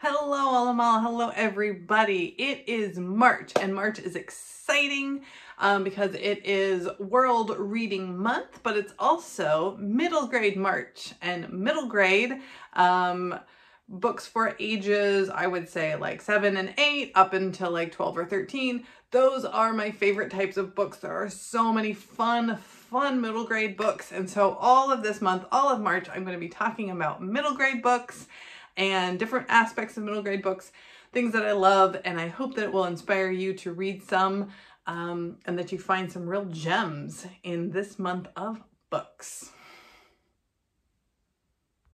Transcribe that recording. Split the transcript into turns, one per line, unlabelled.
Hello, Alamal. Hello, everybody. It is March, and March is exciting um, because it is World Reading Month, but it's also middle grade March. And middle grade, um, books for ages, I would say like seven and eight up until like 12 or 13. Those are my favorite types of books. There are so many fun, fun middle grade books. And so all of this month, all of March, I'm going to be talking about middle grade books and different aspects of middle grade books, things that I love. And I hope that it will inspire you to read some um, and that you find some real gems in this month of books.